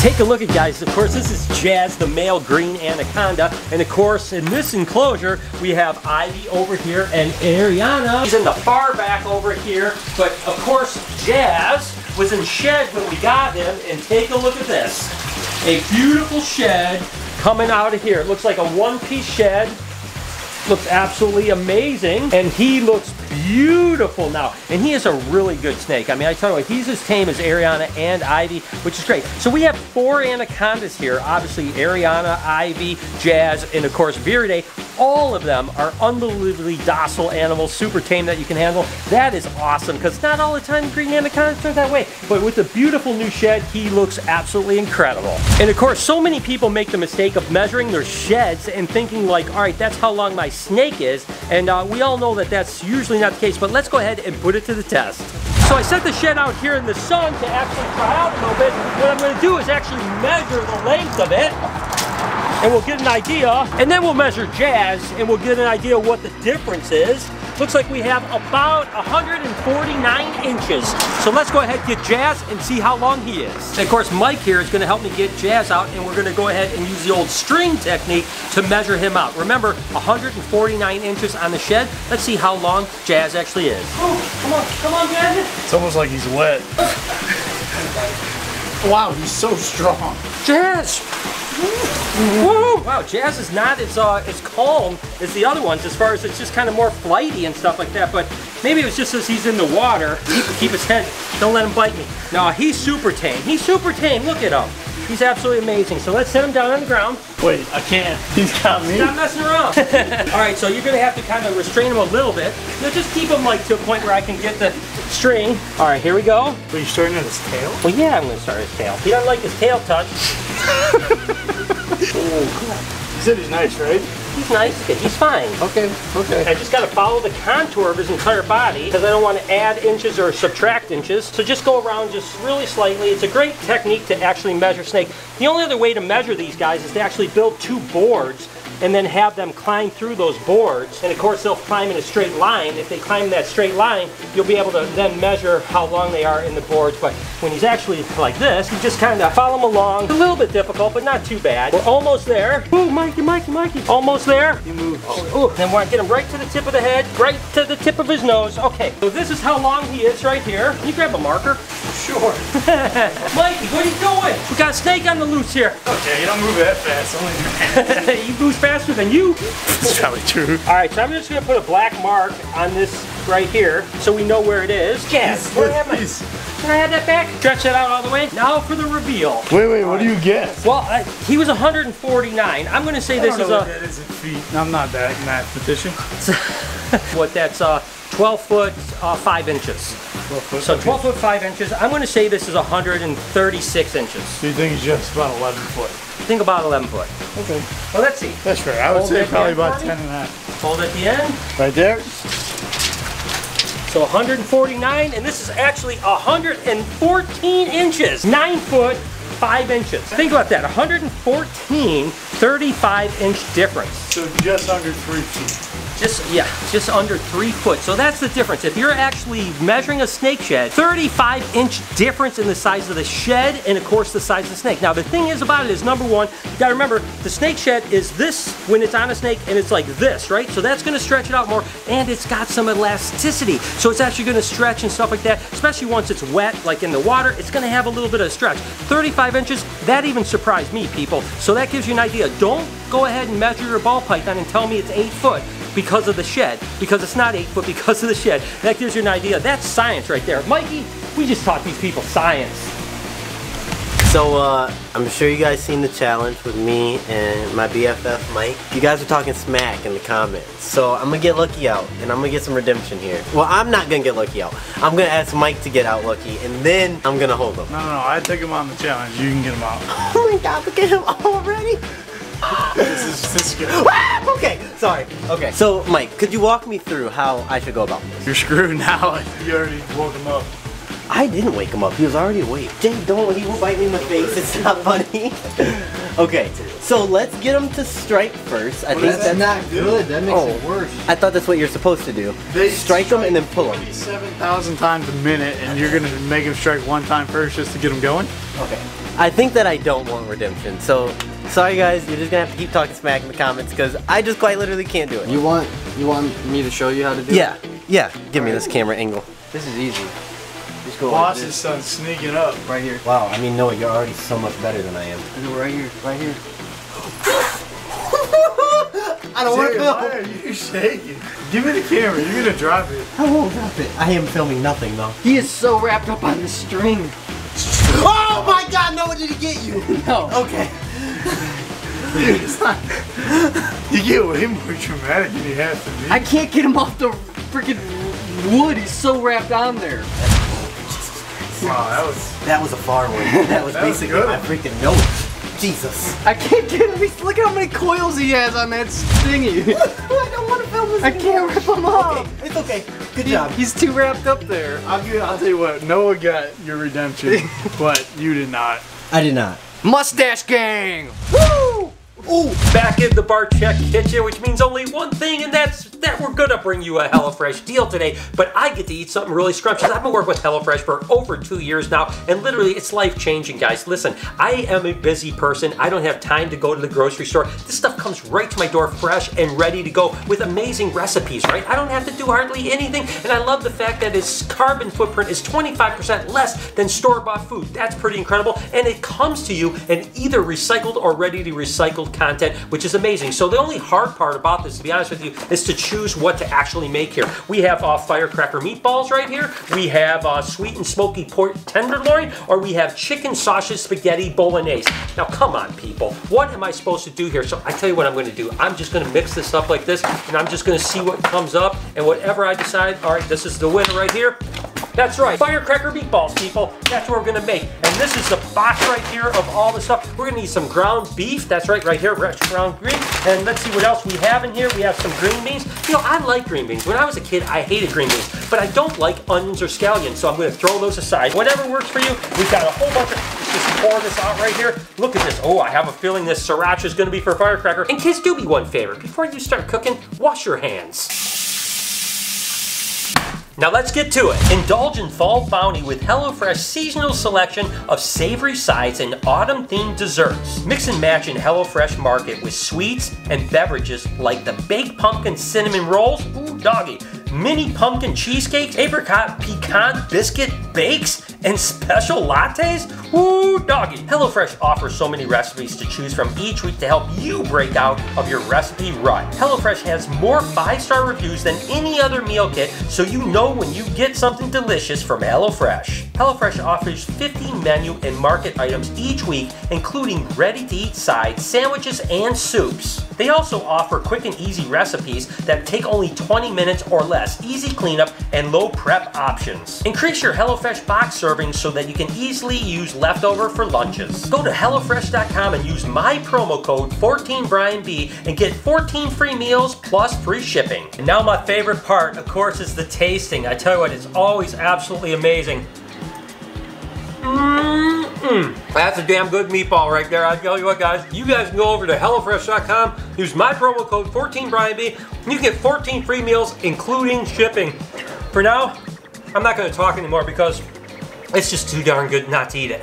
Take a look at guys, of course this is Jazz, the male green anaconda, and of course in this enclosure we have Ivy over here and Ariana. He's in the far back over here, but of course Jazz was in shed when we got him, and take a look at this. A beautiful shed coming out of here. It looks like a one-piece shed looks absolutely amazing and he looks beautiful now. And he is a really good snake. I mean i tell you what he's as tame as ariana and ivy which is great. So we have four anacondas here. Obviously ariana ivy jazz and of course viridae. All of them are unbelievably docile animals super tame that you can handle. That is awesome because not all the time green anacondas are that way. But with the beautiful new shed he looks absolutely incredible. And of course so many people make the mistake of measuring their sheds and thinking like all right that's how long my snake is, and uh, we all know that that's usually not the case, but let's go ahead and put it to the test. So I set the shed out here in the sun to actually try out a little bit. What I'm gonna do is actually measure the length of it, and we'll get an idea, and then we'll measure Jazz, and we'll get an idea what the difference is. Looks like we have about 149 inches. So let's go ahead and get Jazz and see how long he is. And of course, Mike here is gonna help me get Jazz out and we're gonna go ahead and use the old string technique to measure him out. Remember, 149 inches on the shed. Let's see how long Jazz actually is. Oh, come on, come on, Jazz. It's almost like he's wet. wow, he's so strong. Jazz! Woo! Wow, Jazz is not as uh, as calm as the other ones as far as it's just kind of more flighty and stuff like that, but maybe it was just as he's in the water. Keep, keep his head, don't let him bite me. No, he's super tame. He's super tame, look at him. He's absolutely amazing. So let's set him down on the ground. Wait, I can't. He's got me. Stop messing around. All right, so you're gonna have to kind of restrain him a little bit. Just keep him like to a point where I can get the string. All right, here we go. Are you starting at his tail? Well, yeah, I'm gonna start his tail. He doesn't like his tail touched. Oh, he said he's nice, right? He's nice. He's fine. Okay, okay. I just got to follow the contour of his entire body because I don't want to add inches or subtract inches. So just go around just really slightly. It's a great technique to actually measure snake. The only other way to measure these guys is to actually build two boards and then have them climb through those boards. And of course, they'll climb in a straight line. If they climb that straight line, you'll be able to then measure how long they are in the boards. But when he's actually like this, you just kind of follow him along. It's a little bit difficult, but not too bad. We're almost there. Ooh, Mikey, Mikey, Mikey. Almost there. He moved. Oh, ooh, then we're gonna get him right to the tip of the head, right to the tip of his nose. Okay, so this is how long he is right here. Can you grab a marker? Sure. Mikey, what are you doing? We got a snake on the loose here. Okay, you don't move that fast. Only he moves faster than you. It's probably true. All right, so I'm just gonna put a black mark on this right here so we know where it is. Yes, where am I? Please. Can I have that back? Stretch that out all the way. Now for the reveal. Wait, wait, what do you guess? Well, I, he was 149. I'm gonna say I this don't is know a that is in feet. I'm not that mathematician. what that's uh 12 foot uh, 5 inches. 12 foot. So okay. 12 foot 5 inches. I'm going to say this is 136 inches. So you think he's just about 11 foot? Think about 11 foot. Okay. Well, let's see. That's fair. I would Hold say probably about for me. 10 and a half. Hold at the end. Right there? So 149, and this is actually 114 inches. 9 foot 5 inches. Think about that. 114, 35 inch difference. So just under 3 feet. Just, yeah, just under three foot. So that's the difference. If you're actually measuring a snake shed, 35 inch difference in the size of the shed and of course the size of the snake. Now the thing is about it is number one, you gotta remember the snake shed is this when it's on a snake and it's like this, right? So that's gonna stretch it out more and it's got some elasticity. So it's actually gonna stretch and stuff like that, especially once it's wet, like in the water, it's gonna have a little bit of stretch. 35 inches, that even surprised me, people. So that gives you an idea. Don't go ahead and measure your ball python and tell me it's eight foot because of the shed, because it's not eight foot because of the shed. That gives you an idea. That's science right there. Mikey, we just taught these people science. So, uh, I'm sure you guys seen the challenge with me and my BFF Mike. You guys were talking smack in the comments. So, I'm gonna get lucky out and I'm gonna get some redemption here. Well, I'm not gonna get lucky out. I'm gonna ask Mike to get out lucky and then I'm gonna hold him. No, no, no. I take him on the challenge. You can get him out. Oh my god, look at him already. This is this is. Ah, okay, sorry. Okay. So, Mike, could you walk me through how I should go about this? You're screwed now. You already woke him up. I didn't wake him up. He was already awake. Jay, don't. He will bite me in the face. It's not funny. okay, so let's get him to strike first. I think that's not good. That makes Oh. it worse. I thought that's what you're supposed to do. They strike him and then pull him. 7,000 times a minute, and you're gonna make him strike one time first just to get him going? Okay. I think that I don't want redemption. So sorry guys, you're just gonna have to keep talking smack in the comments because I just quite literally can't do it. You want you want me to show you how to do yeah, it? yeah. Yeah. Give me this camera angle. This is easy. Just go Boss's this. son sneaking up. Right here. Wow, I mean Noah, you're already so much better than I am. No, right here. Right here. I don't want Dude, to why film. are you shaking? Give me the camera. You're gonna drop it. I won't drop it. I am filming nothing though. He is so wrapped up on the string. Oh my God, Noah, did he get you? No. Okay. You get way more dramatic than he has to be. I can't get him off the freaking wood. He's so wrapped on there. wow, that was. That was a far one. That was That basically good. my freaking nose. Jesus. I can't get him. He's, look how many coils he has on that stingy. I don't want to film this. I can't rip him off. Okay, it's okay. Good He- job. he's too wrapped up there. I'll, give, I'll tell you what. Noah got your redemption, but you did not. I did not. Mustache gang. Woo! Ooh, back in the Barczyk kitchen, which means only one thing, and that's that we're gonna bring you a HelloFresh deal today. But I get to eat something really scrumptious. I've been working with HelloFresh for over two years now, and literally it's life changing, guys. Listen, I am a busy person. I don't have time to go to the grocery store. This stuff comes right to my door fresh and ready to go with amazing recipes, right? I don't have to do hardly anything, and I love the fact that its carbon footprint is 25% less than store-bought food. That's pretty incredible, and it comes to you in either recycled or ready to content, which is amazing. So the only hard part about this, to be honest with you, is to choose what to actually make here. We have uh, firecracker meatballs right here. We have uh, sweet and smoky pork tenderloin, or we have chicken sausage spaghetti bolognese. Now, come on, people. What am I supposed to do here? So I tell you what I'm going to do. I'm just going to mix this up like this, and I'm just going to see what comes up, and whatever I decide, all right, this is the winner right here. That's right, firecracker meatballs, people. That's what we're gonna make. And this is the box right here of all the stuff. We're gonna need some ground beef. That's right, right here, fresh ground beef. And let's see what else we have in here. We have some green beans. You know, I like green beans. When I was a kid, I hated green beans, but I don't like onions or scallions, so I'm gonna throw those aside. Whatever works for you. We've got a whole bunch of. Just pour this out right here. Look at this. Oh, I have a feeling this sriracha is gonna be for firecracker. And kids, do me one favor. Before you start cooking, wash your hands. Now let's get to it. Indulge in fall bounty with HelloFresh seasonal selection of savory sides and autumn themed desserts. Mix and match in HelloFresh Market with sweets and beverages like the baked pumpkin cinnamon rolls, ooh doggy, mini pumpkin cheesecakes, apricot pecan biscuit bakes, and special lattes, ooh doggy. HelloFresh offers so many recipes to choose from each week to help you break out of your recipe rut. HelloFresh has more five-star reviews than any other meal kit, so you know when you get something delicious from HelloFresh. HelloFresh offers 50 menu and market items each week, including ready-to-eat sides, sandwiches, and soups. They also offer quick and easy recipes that take only 20 minutes or less, easy cleanup, and low prep options. Increase your HelloFresh box servings so that you can easily use leftover for lunches. Go to HelloFresh.com and use my promo code 14BrianB and get 14 free meals plus free shipping. And now my favorite part, of course, is the tasting. I tell you what, it's always absolutely amazing. Mmm, that's a damn good meatball right there. I tell you what, guys, you guys can go over to HelloFresh.com, use my promo code 14BrianB, and you get 14 free meals, including shipping. For now, I'm not going to talk anymore because it's just too darn good not to eat it.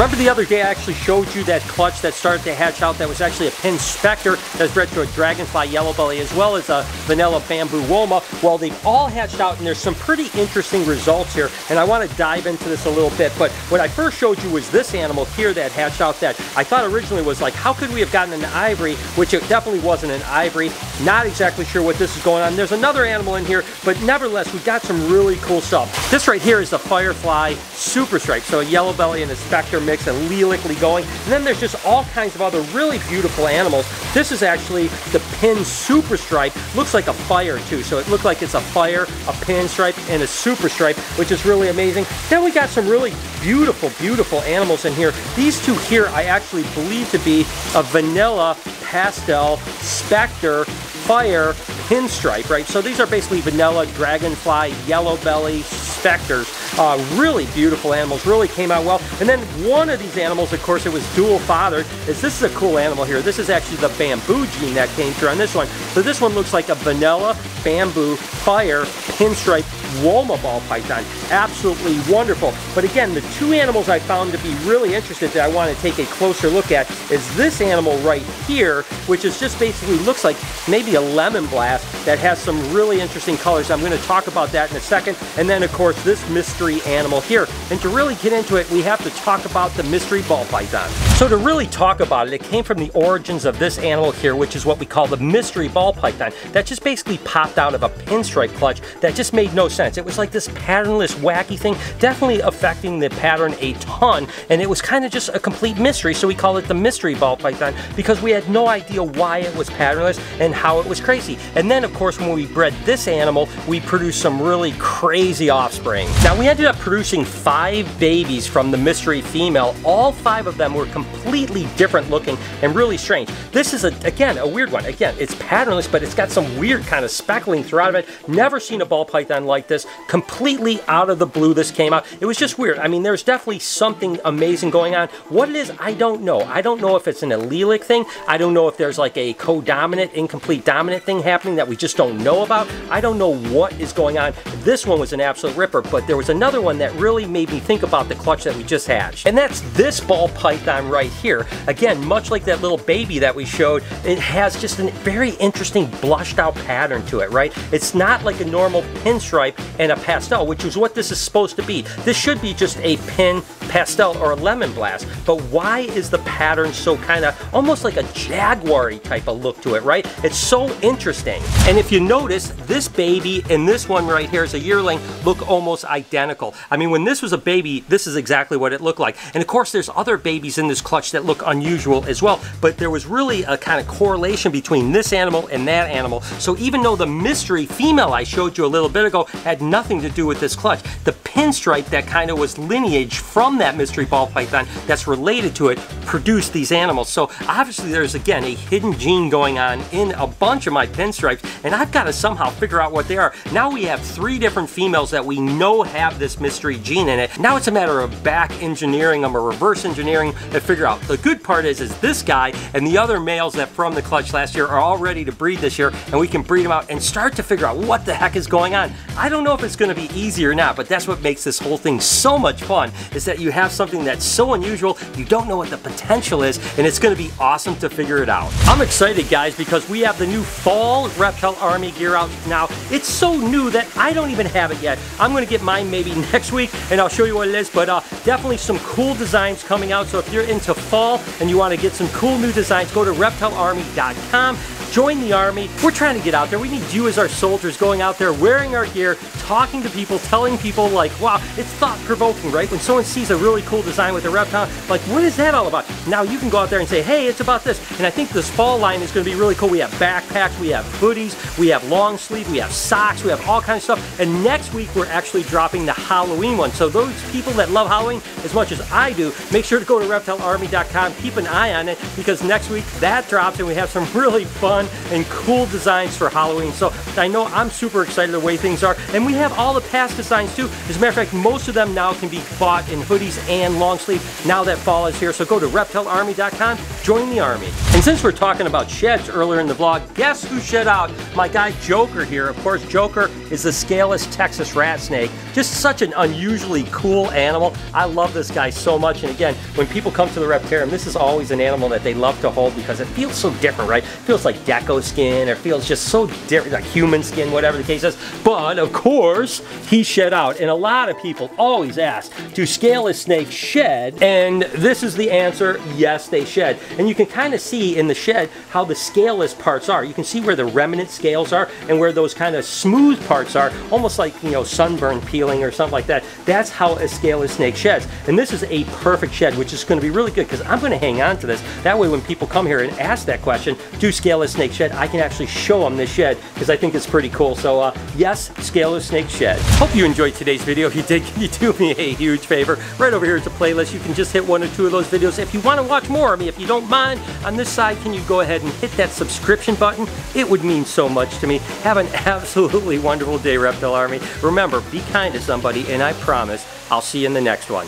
Remember the other day I actually showed you that clutch that started to hatch out that was actually a pin specter that's bred to a dragonfly yellow belly as well as a vanilla bamboo woma. Well, they've all hatched out and there's some pretty interesting results here and I want to dive into this a little bit. But what I first showed you was this animal here that hatched out that I thought originally was like, how could we have gotten an ivory, which it definitely wasn't an ivory. Not exactly sure what this is going on. There's another animal in here, but nevertheless, we got some really cool stuff. This right here is the Firefly Super Stripe. So a yellow belly and a specter mix and lilically going. And then there's just all kinds of other really beautiful animals. This is actually the pin super stripe. Looks like a fire too. So it looked like it's a fire, a pin stripe, and a super stripe, which is really amazing. Then we got some really beautiful, beautiful animals in here. These two here I actually believe to be a vanilla pastel specter fire pinstripe, right? So these are basically vanilla, dragonfly, yellow belly, specters. Uh, really beautiful animals, really came out well. And then one of these animals, of course, it was dual fathered, is this is a cool animal here. This is actually the bamboo gene that came through on this one. So this one looks like a vanilla bamboo fire pinstripe Woma ball python. Absolutely wonderful. But again, the two animals I found to be really interested that I want to take a closer look at is this animal right here, which is just basically looks like maybe a lemon blast that has some really interesting colors. I'm going to talk about that in a second. And then, of course, this mystery animal here. And to really get into it, we have to talk about the mystery ball python. So to really talk about it, it came from the origins of this animal here, which is what we call the mystery ball python, that just basically popped out of a pinstripe clutch that just made no sense. It was like this patternless, wacky thing, definitely affecting the pattern a ton, and it was kind of just a complete mystery, so we call it the mystery ball python, because we had no idea why it was patternless and how it was crazy. And then, of course, when we bred this animal, we produced some really crazy offspring. Now, we ended up producing five babies from the mystery female. All five of them were completely different looking and really strange. This is, a, again, a weird one. Again, it's patternless, but it's got some weird kind of speckling throughout of it. Never seen a ball python like this. Completely out of the blue, this came out. It was just weird. I mean, there's definitely something amazing going on. What it is, I don't know. I don't know if it's an allelic thing. I don't know if there's like a co-dominant, incomplete dominant thing happening that we just don't know about. I don't know what is going on. This one was an absolute ripper, but there was another one that really made me think about the clutch that we just hatched. And that's this ball python right here. Again, much like that little baby that we showed, it has just a very interesting blushed out pattern to it, right? It's not like a normal pinstripe and a pastel, which is what this is supposed to be. This should be just a pin pastel or a lemon blast, but why is the pattern so kind of almost like a jaguar type of look to it, right? It's so interesting. And if you notice, this baby and this one right here a yearling look almost identical. I mean, when this was a baby, this is exactly what it looked like. And of course, there's other babies in this clutch that look unusual as well, but there was really a kind of correlation between this animal and that animal. So even though the mystery female I showed you a little bit ago had nothing to do with this clutch, the pinstripe that kind of was lineage from that mystery ball python that's related to it produced these animals. So obviously there's again a hidden gene going on in a bunch of my pinstripes and I've got to somehow figure out what they are. Now we have three different females that we know have this mystery gene in it. Now it's a matter of back engineering them or reverse engineering to figure out. The good part is, is this guy and the other males that from the clutch last year are all ready to breed this year and we can breed them out and start to figure out what the heck is going on. I don't know if it's going to be easy or not, but that's what makes this whole thing so much fun is that you have something that's so unusual, you don't know what the potential is, and it's going to be awesome to figure it out. I'm excited, guys, because we have the new fall Reptile Army gear out now. It's so new that I don't even have it yet. I'm to get mine maybe next week, and I'll show you what it is, but uh, definitely some cool designs coming out. So if you're into fall and you want to get some cool new designs, go to reptilearmy.com join the army. We're trying to get out there. We need you as our soldiers going out there wearing our gear, talking to people, telling people like, wow, it's thought provoking, right? When someone sees a really cool design with a reptile, like, what is that all about? Now you can go out there and say, hey, it's about this. And I think this fall line is going to be really cool. We have backpacks, we have hoodies, we have long sleeve, we have socks, we have all kinds of stuff. And next week we're actually dropping the Halloween one. So those people that love Halloween as much as I do, make sure to go to reptilearmy.com, keep an eye on it because next week that drops and we have some really fun and cool designs for Halloween. So I know I'm super excited the way things are. And we have all the past designs too. As a matter of fact, most of them now can be bought in hoodies and long sleeve now that fall is here. So go to reptilearmy.com, join the army. And since we're talking about sheds earlier in the vlog, guess who shed out? My guy Joker here. Of course, Joker is the scaleless Texas rat snake. Just such an unusually cool animal. I love this guy so much. And again, when people come to the Reptarium, this is always an animal that they love to hold because it feels so different, right? It feels like gecko skin or feels just so different, like human skin, whatever the case is. But of course, he shed out. And a lot of people always ask, do scaleless snakes shed? And this is the answer, yes, they shed. And you can kind of see in the shed how the scaleless parts are. You can see where the remnant scales are and where those kind of smooth parts are, almost like, you know, sunburn peeling or something like that. That's how a scaleless snake sheds. And this is a perfect shed, which is going to be really good because I'm going to hang on to this. That way when people come here and ask that question, do scaleless snake shed, I can actually show them this shed because I think it's pretty cool. So uh, yes, Scalar Snake Shed. Hope you enjoyed today's video. If you did, can you do me a huge favor? Right over here is a playlist. You can just hit one or two of those videos. If you want to watch more of me, if you don't mind, on this side, can you go ahead and hit that subscription button? It would mean so much to me. Have an absolutely wonderful day, Reptile Army. Remember, be kind to somebody, and I promise I'll see you in the next one.